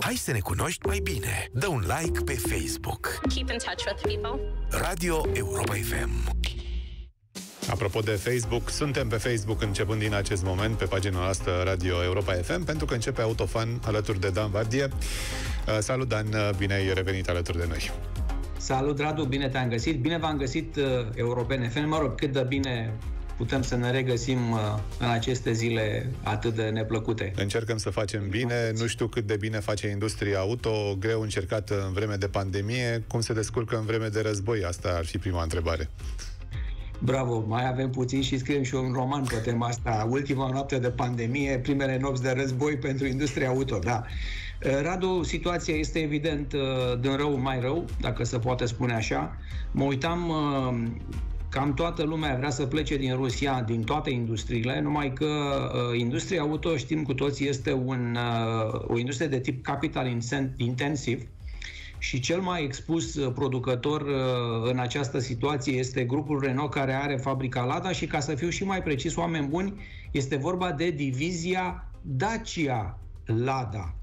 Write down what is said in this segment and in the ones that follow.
Hai să ne cunoști mai bine. Dă un like pe Facebook. Keep in touch with people. Radio Europa FM. Apropo de Facebook, suntem pe Facebook începând din acest moment pe pagina noastră Radio Europa FM pentru că începe Autofan alături de Dan Vardie. Uh, salut Dan, uh, bine ai revenit alături de noi. Salut Radu, bine te-am găsit. Bine v-am găsit uh, Europene FM. Mă rog, cât de bine putem să ne regăsim uh, în aceste zile atât de neplăcute. Încercăm să facem bine, nu știu cât de bine face industria auto, greu încercat în vreme de pandemie, cum se descurcă în vreme de război? Asta ar fi prima întrebare. Bravo, mai avem puțin și scriem și un roman pe tema asta. Ultima noapte de pandemie, primele nopți de război pentru industria auto, da. Uh, Radu, situația este evident uh, din rău mai rău, dacă se poate spune așa. Mă uitam cam toată lumea vrea să plece din Rusia, din toate industriile, numai că uh, industria auto, știm cu toții, este un, uh, o industrie de tip capital intensiv și cel mai expus uh, producător uh, în această situație este grupul Renault care are fabrica Lada și ca să fiu și mai precis, oameni buni, este vorba de divizia Dacia Lada.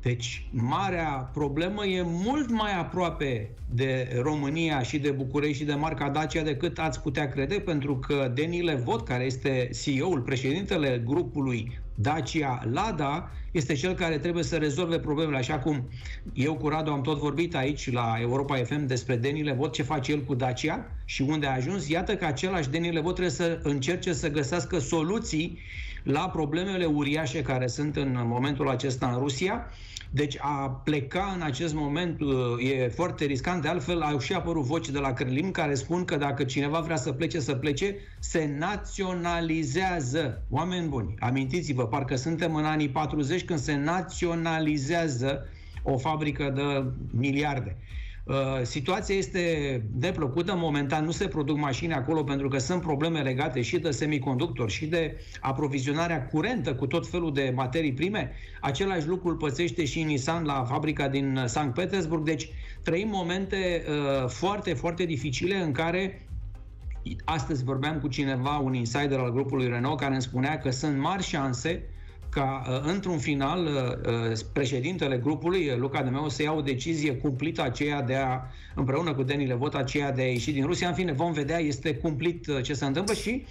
Deci, marea problemă e mult mai aproape de România și de București și de marca Dacia decât ați putea crede, pentru că Denile Vot, care este CEO-ul, președintele grupului Dacia Lada, este cel care trebuie să rezolve problemele, așa cum eu cu Radu am tot vorbit aici la Europa FM despre Denile Vot, ce face el cu Dacia și unde a ajuns. Iată că același Denile Vot trebuie să încerce să găsească soluții la problemele uriașe care sunt în momentul acesta în Rusia deci a pleca în acest moment uh, e foarte riscant. De altfel, au și apărut voci de la Crălim care spun că dacă cineva vrea să plece, să plece, se naționalizează. Oameni buni, amintiți-vă, parcă suntem în anii 40 când se naționalizează o fabrică de miliarde. Uh, situația este deplăcută. Momentan nu se produc mașini acolo pentru că sunt probleme legate și de semiconductori și de aprovizionarea curentă cu tot felul de materii prime. Același lucru îl pățește și Nissan la fabrica din Sankt Petersburg. Deci trăim momente uh, foarte, foarte dificile în care Astăzi vorbeam cu cineva, un insider al grupului Renault, care îmi spunea că sunt mari șanse ca uh, într-un final uh, uh, președintele grupului, Luca de Meo, să ia o decizie cumplită aceea de a, împreună cu Denis Levot, aceea de a ieși din Rusia. În fine, vom vedea, este cumplit ce se întâmplă și,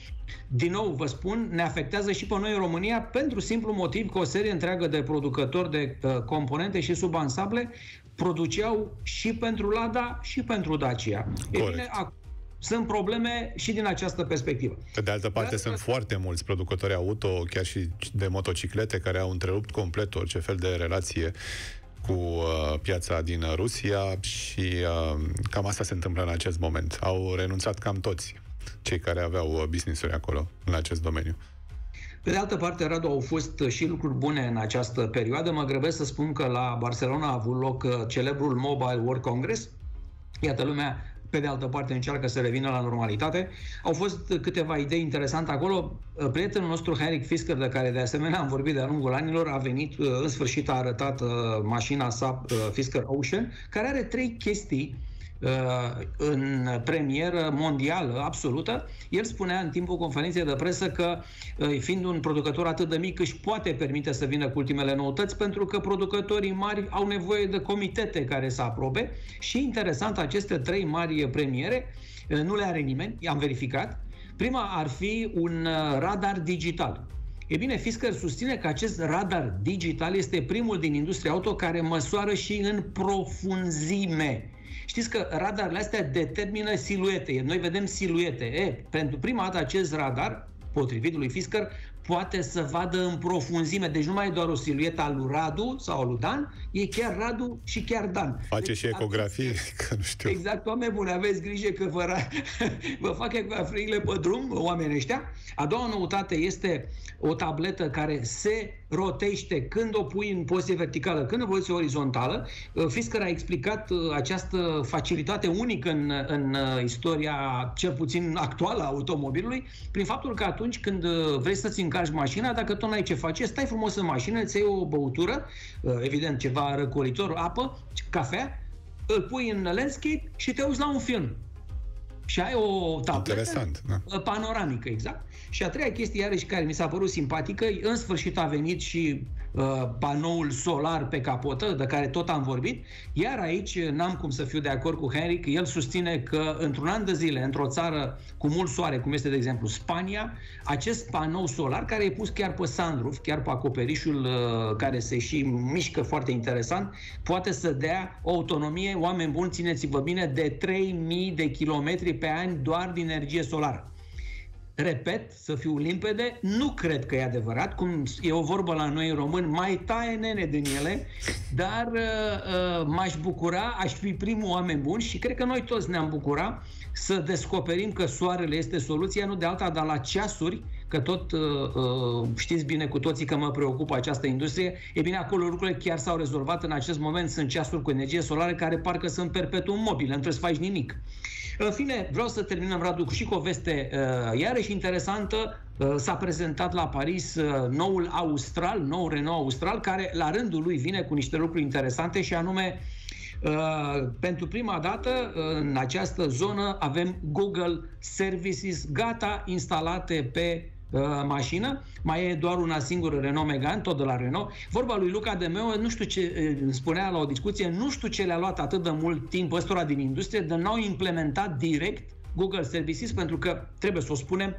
din nou vă spun, ne afectează și pe noi în România pentru simplu motiv că o serie întreagă de producători de componente și subansable produceau și pentru Lada și pentru Dacia. Corect. E bine, sunt probleme și din această perspectivă. Pe de altă parte, sunt foarte mulți producători auto, chiar și de motociclete, care au întrerupt complet orice fel de relație cu uh, piața din Rusia și uh, cam asta se întâmplă în acest moment. Au renunțat cam toți cei care aveau uh, business-uri acolo, în acest domeniu. Pe de altă parte, Radu, au fost și lucruri bune în această perioadă. Mă grăbesc să spun că la Barcelona a avut loc uh, celebrul Mobile World Congress. Iată, lumea pe de altă parte încearcă să revină la normalitate. Au fost câteva idei interesante acolo. Prietenul nostru, Henrik Fisker, de care de asemenea am vorbit de-a lungul anilor, a venit, în sfârșit a arătat uh, mașina sa uh, Fisker Ocean, care are trei chestii Uh, în premieră mondială absolută, el spunea în timpul conferinței de presă că, uh, fiind un producător atât de mic, își poate permite să vină cu ultimele noutăți, pentru că producătorii mari au nevoie de comitete care să aprobe și, interesant, aceste trei mari premiere uh, nu le are nimeni, am verificat. Prima ar fi un radar digital. E bine, Fisker susține că acest radar digital este primul din industria auto care măsoară și în profunzime Știți că radarele astea determină siluete. Noi vedem siluete. E, pentru prima dată acest radar, potrivit lui Fisker, poate să vadă în profunzime. Deci nu mai e doar o siluetă al lui Radu sau al lui Dan, e chiar Radu și chiar Dan. Face deci, și ecografie, că nu știu. Exact, oameni buni, aveți grijă că vă, vă fac ecografiile pe drum, oamenii ăștia. A doua noutate este o tabletă care se rotește când o pui în poziție verticală, când în poziție orizontală. Fisker a explicat uh, această facilitate unică în, în uh, istoria, cel puțin actuală, a automobilului, prin faptul că atunci când uh, vrei să-ți încarci mașina, dacă tot n-ai ce face, stai frumos în mașină, îți iei o băutură, evident ceva răcoritor, apă, cafea, îl pui în landscape și te uiți la un film. Și ai o tabletă Interesant, da. panoramică, exact. Și a treia chestie, iarăși, care mi s-a părut simpatică, în sfârșit a venit și uh, panoul solar pe capotă, de care tot am vorbit, iar aici n-am cum să fiu de acord cu Henry, că el susține că într-un an de zile, într-o țară cu mult soare, cum este, de exemplu, Spania, acest panou solar, care e pus chiar pe sunroof, chiar pe acoperișul uh, care se și mișcă foarte interesant, poate să dea o autonomie, oameni buni, țineți-vă bine, de 3000 de kilometri pe an doar din energie solară repet, să fiu limpede, nu cred că e adevărat, cum e o vorbă la noi români, mai taie nene din ele, dar uh, uh, m-aș bucura, aș fi primul oameni bun și cred că noi toți ne-am bucura să descoperim că soarele este soluția, nu de alta, dar la ceasuri, că tot uh, uh, știți bine cu toții că mă preocupă această industrie, e bine, acolo lucrurile chiar s-au rezolvat în acest moment, sunt ceasuri cu energie solară care parcă sunt perpetuum mobile, nu trebuie să faci nimic. În fine, vreau să terminăm, Radu, și cu o veste uh, iarăși interesantă. Uh, s-a prezentat la Paris uh, noul Austral, nou Renault Austral, care la rândul lui vine cu niște lucruri interesante și anume Uh, pentru prima dată uh, în această zonă avem Google Services gata instalate pe uh, mașină. Mai e doar una singură Renault Megane, tot de la Renault. Vorba lui Luca de meu, nu știu ce uh, spunea la o discuție, nu știu ce le-a luat atât de mult timp ăstora din industrie, de n-au implementat direct Google Services, pentru că, trebuie să o spunem,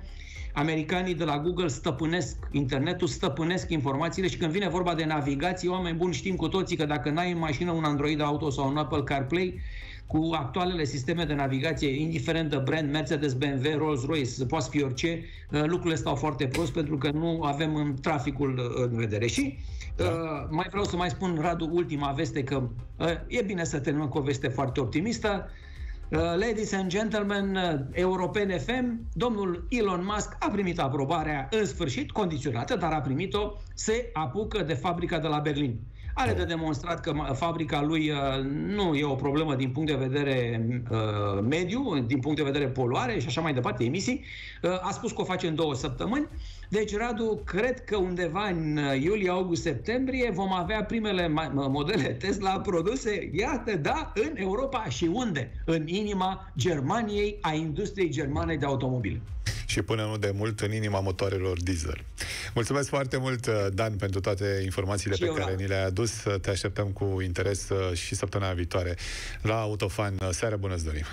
americanii de la Google stăpânesc internetul, stăpânesc informațiile și când vine vorba de navigație, oameni buni știm cu toții că dacă n-ai în mașină un Android Auto sau un Apple CarPlay, cu actualele sisteme de navigație, indiferent de brand, Mercedes, BMW, Rolls-Royce, poate fi orice, uh, lucrurile stau foarte prost pentru că nu avem în traficul uh, în vedere. Și da. uh, mai vreau să mai spun, Radu, ultima veste, că uh, e bine să terminăm cu o veste foarte optimistă. Uh, ladies and gentlemen, uh, European FM, domnul Elon Musk a primit aprobarea în sfârșit, condiționată, dar a primit-o, se apucă de fabrica de la Berlin. Are de demonstrat că fabrica lui uh, nu e o problemă din punct de vedere uh, mediu, din punct de vedere poluare și așa mai departe, emisii. Uh, a spus că o face în două săptămâni. Deci, Radu, cred că undeva în uh, iulie, august, septembrie vom avea primele modele Tesla produse, iată, da, în Europa și unde? În inima Germaniei, a industriei germane de automobile și până nu de mult în inima motoarelor diesel. Mulțumesc foarte mult, uh, Dan, pentru toate informațiile și pe care da. ni le-ai adus. Te așteptăm cu interes și săptămâna viitoare la Autofan. Seară bună, îți dorim!